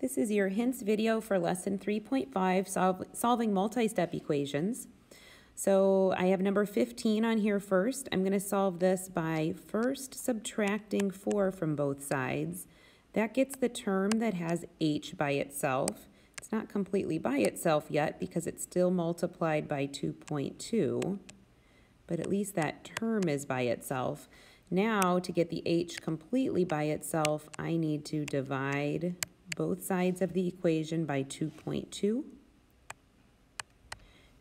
This is your hints video for lesson 3.5, solve, solving multi-step equations. So I have number 15 on here first. I'm going to solve this by first subtracting 4 from both sides. That gets the term that has h by itself. It's not completely by itself yet because it's still multiplied by 2.2, but at least that term is by itself. Now, to get the h completely by itself, I need to divide both sides of the equation by 2.2.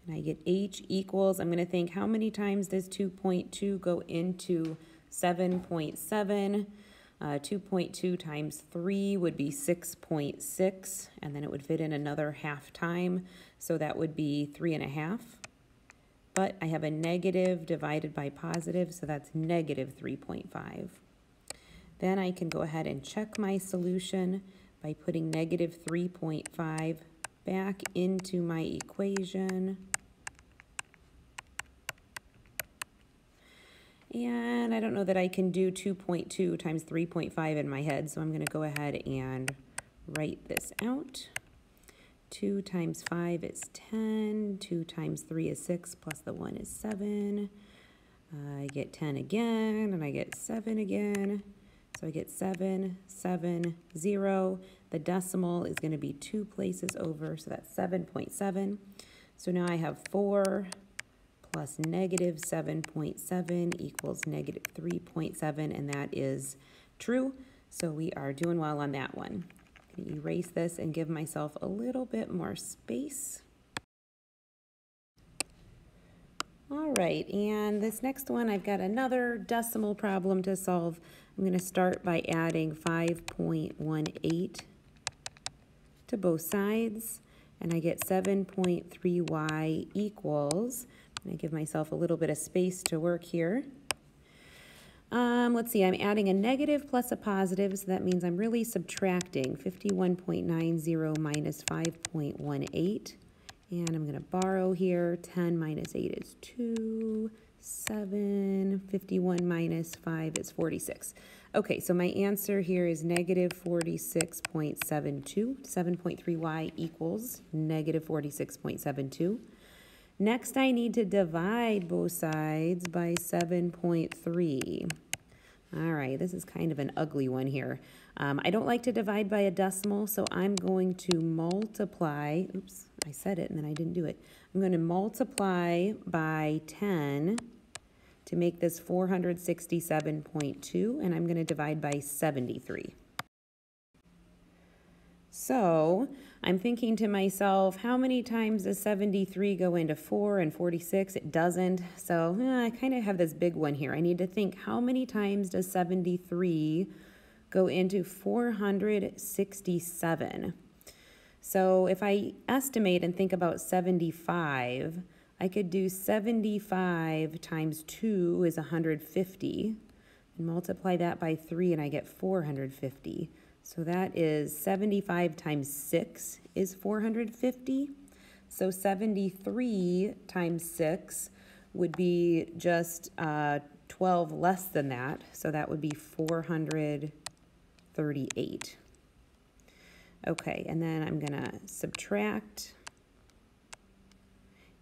And I get h equals, I'm going to think, how many times does 2.2 go into 7.7? Uh, 2.2 times 3 would be 6.6, and then it would fit in another half time, so that would be 3 and a half. But I have a negative divided by positive, so that's negative 3.5. Then I can go ahead and check my solution by putting negative 3.5 back into my equation. And I don't know that I can do 2.2 times 3.5 in my head, so I'm going to go ahead and write this out. 2 times 5 is 10, 2 times 3 is 6, plus the 1 is 7. Uh, I get 10 again, and I get 7 again. So I get 7, 7, 0. The decimal is going to be two places over, so that's 7.7. So now I have 4 plus negative 7.7 equals negative 3.7, and that is true. So we are doing well on that one. Erase this and give myself a little bit more space. All right, and this next one, I've got another decimal problem to solve. I'm going to start by adding 5.18 to both sides, and I get 7.3y equals, and I give myself a little bit of space to work here. Um, let's see, I'm adding a negative plus a positive, so that means I'm really subtracting 51.90 minus 5.18. And I'm going to borrow here. 10 minus 8 is 2. 7. 51 minus 5 is 46. Okay, so my answer here is negative 46.72. 7.3y equals negative 46.72. Next, I need to divide both sides by 7.3. All right, this is kind of an ugly one here. Um, I don't like to divide by a decimal, so I'm going to multiply. Oops, I said it and then I didn't do it. I'm going to multiply by 10 to make this 467.2, and I'm going to divide by 73. So I'm thinking to myself, how many times does 73 go into 4 and 46? It doesn't. So eh, I kind of have this big one here. I need to think, how many times does 73 go into 467? So if I estimate and think about 75, I could do 75 times 2 is 150, and multiply that by 3 and I get 450. So that is 75 times 6 is 450. So 73 times 6 would be just uh, 12 less than that. So that would be 438. Okay, and then I'm to subtract.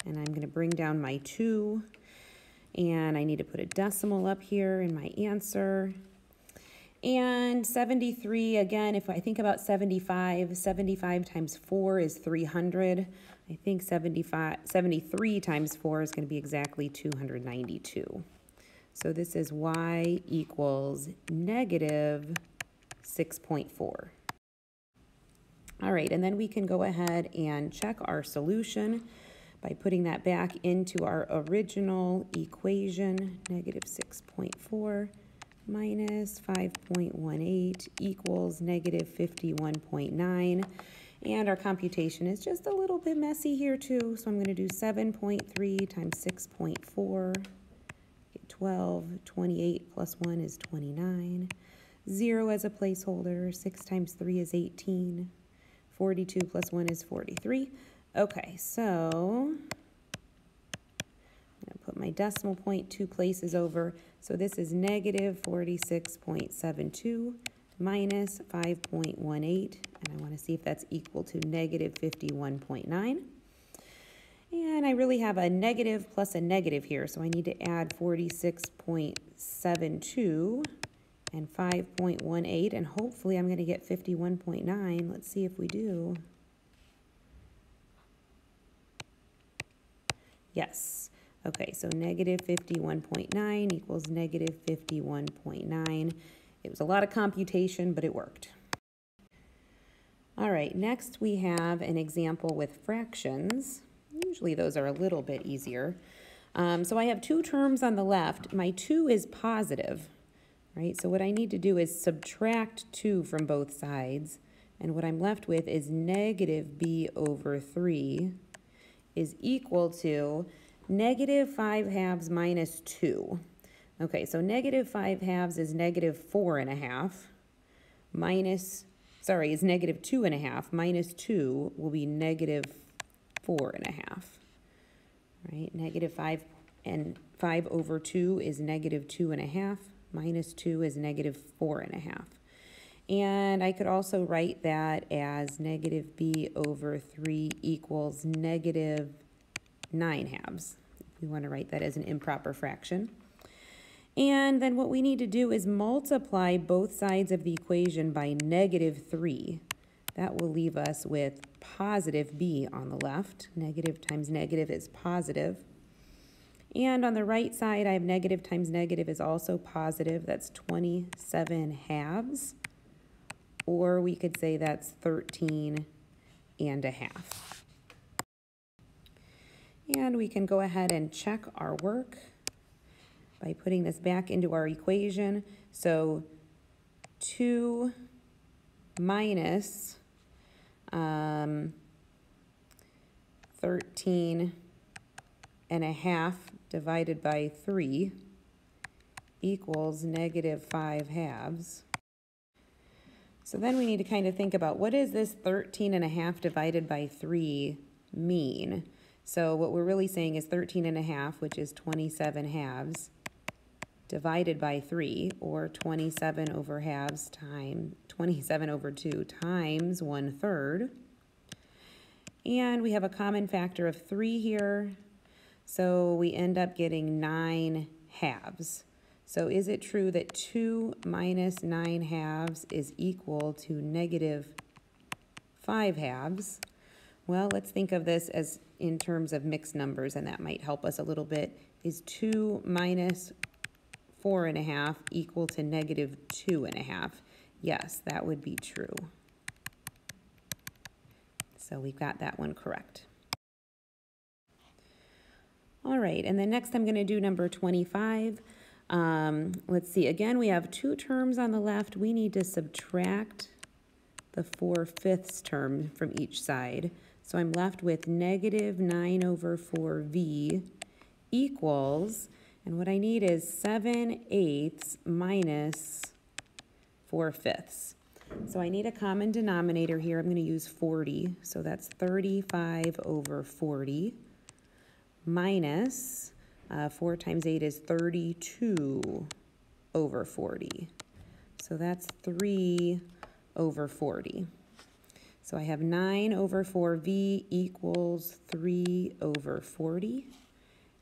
And I'm to bring down my 2. And I need to put a decimal up here in my answer. And 73, again, if I think about 75, 75 times 4 is 300. I think 75, 73 times 4 is going to be exactly 292. So this is y equals negative 6.4. All right, and then we can go ahead and check our solution by putting that back into our original equation, negative 6.4 minus 5.18 equals negative 51.9. And our computation is just a little bit messy here too. So I'm going to do 7.3 times 6.4, 12, 28 plus 1 is 29. 0 as a placeholder, 6 times 3 is 18. 42 plus 1 is 43. Okay, so I'm going to put my decimal point two places over. So this is negative 46.72 minus 5.18, and I want to see if that's equal to negative 51.9. And I really have a negative plus a negative here, so I need to add 46.72 and 5.18, and hopefully I'm going to get 51.9. Let's see if we do. Yes. Okay, so negative 51.9 equals negative 51.9. It was a lot of computation, but it worked. All right, next we have an example with fractions. Usually those are a little bit easier. Um, so I have two terms on the left. My 2 is positive, right? So what I need to do is subtract 2 from both sides. And what I'm left with is negative b over 3 is equal to negative 5 halves minus 2. Okay, so negative 5 halves is negative 4 and a half minus, sorry, is negative 2 and a half minus 2 will be negative 4 and a half. Right, negative 5 and 5 over 2 is negative 2 and a half minus 2 is negative 4 and a half. And I could also write that as negative b over 3 equals negative 9 halves. We want to write that as an improper fraction. And then what we need to do is multiply both sides of the equation by negative 3. That will leave us with positive b on the left. Negative times negative is positive. And on the right side, I have negative times negative is also positive. That's 27 halves. Or we could say that's 13 and a half. And we can go ahead and check our work by putting this back into our equation. So 2 minus um, 13 and a half divided by 3 equals negative 5 halves. So then we need to kind of think about what does this 13 and a half divided by 3 mean? So what we're really saying is 13 and a half, which is 27 halves, divided by 3, or 27 over halves times 27 over 2 times 1 third. And we have a common factor of 3 here, so we end up getting 9 halves. So is it true that 2 minus 9 halves is equal to negative 5 halves? Well, let's think of this as in terms of mixed numbers, and that might help us a little bit. Is 2 minus 4 and a half equal to negative 2 and a half? Yes, that would be true. So we've got that one correct. All right, and then next I'm going to do number 25. Um, let's see, again, we have two terms on the left. We need to subtract the 4 fifths term from each side. So I'm left with negative 9 over 4v equals, and what I need is 7 eighths minus 4 fifths. So I need a common denominator here. I'm going to use 40. So that's 35 over 40 minus uh, 4 times 8 is 32 over 40. So that's 3 over 40. So I have 9 over 4v equals 3 over 40.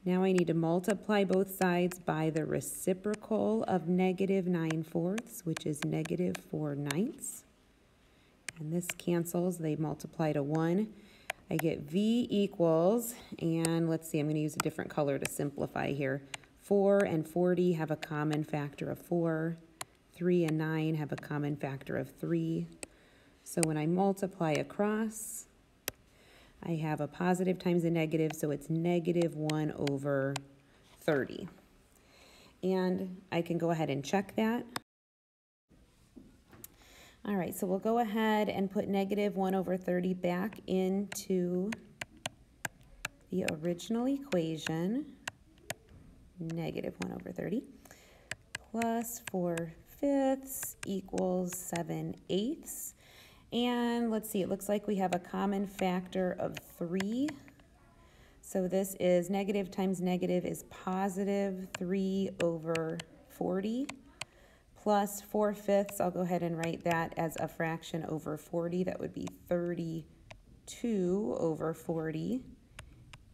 Now I need to multiply both sides by the reciprocal of negative 9 fourths, which is negative 4 ninths. And this cancels, they multiply to 1. I get V equals, and let's see, I'm going to use a different color to simplify here. 4 and 40 have a common factor of 4. 3 and 9 have a common factor of 3. So when I multiply across, I have a positive times a negative, so it's negative 1 over 30. And I can go ahead and check that. All right, so we'll go ahead and put negative 1 over 30 back into the original equation. Negative 1 over 30 plus 4 fifths equals 7 eighths. And let's see, it looks like we have a common factor of 3. So this is negative times negative is positive 3 over 40 plus 4 fifths, I'll go ahead and write that as a fraction over 40. That would be 32 over 40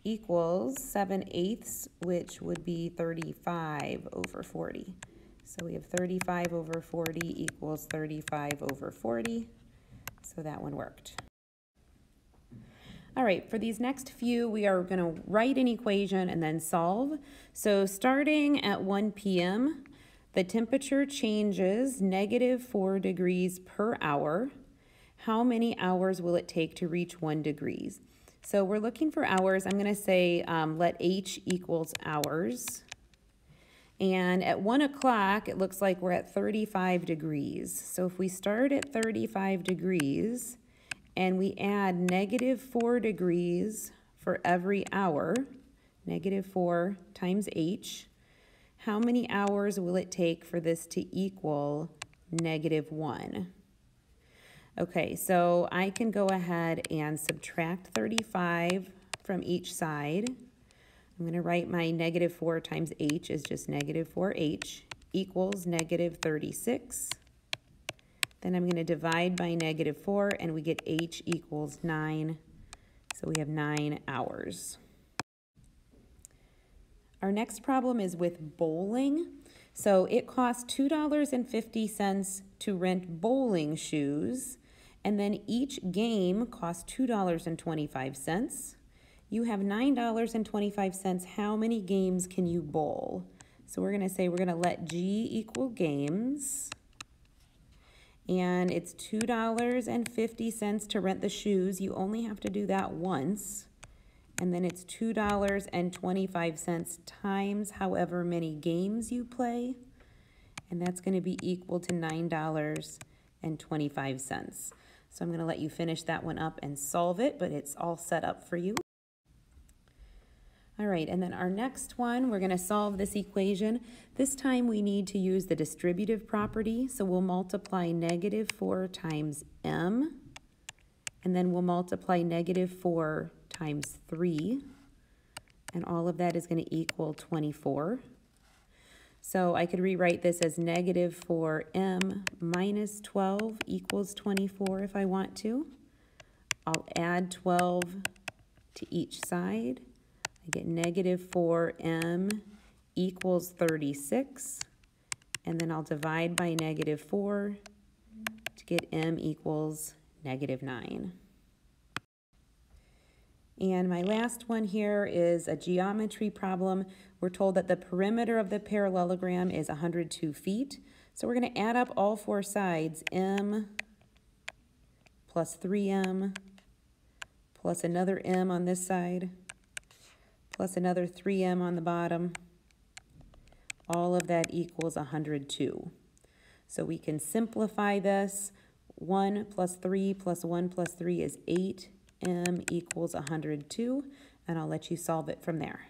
equals 7 eighths, which would be 35 over 40. So we have 35 over 40 equals 35 over 40. So that one worked. All right, for these next few, we are going to write an equation and then solve. So starting at 1 p.m., the temperature changes negative 4 degrees per hour. How many hours will it take to reach 1 degrees? So we're looking for hours. I'm going to say um, let h equals hours. And at 1 o'clock, it looks like we're at 35 degrees. So if we start at 35 degrees and we add negative 4 degrees for every hour, negative 4 times h, how many hours will it take for this to equal negative 1? Okay, so I can go ahead and subtract 35 from each side. I'm going to write my negative 4 times h is just negative 4h equals negative 36. Then I'm going to divide by negative 4, and we get h equals 9. So we have 9 hours. Our next problem is with bowling. So it costs $2.50 to rent bowling shoes, and then each game costs $2.25. You have $9.25. How many games can you bowl? So we're going to say we're going to let G equal games. And it's $2.50 to rent the shoes. You only have to do that once. And then it's $2.25 times however many games you play. And that's going to be equal to $9.25. So I'm going to let you finish that one up and solve it, but it's all set up for you. All right, and then our next one, we're going to solve this equation. This time we need to use the distributive property, so we'll multiply negative 4 times m, and then we'll multiply negative 4 times 3, and all of that is going to equal 24. So I could rewrite this as negative 4m minus 12 equals 24 if I want to. I'll add 12 to each side. I get negative 4m equals 36. And then I'll divide by negative 4 to get m equals negative 9. And my last one here is a geometry problem. We're told that the perimeter of the parallelogram is 102 feet. So we're going to add up all four sides, m plus 3m plus another m on this side plus another 3m on the bottom. All of that equals 102. So we can simplify this. 1 plus 3 plus 1 plus 3 is 8 m equals 102, and I'll let you solve it from there.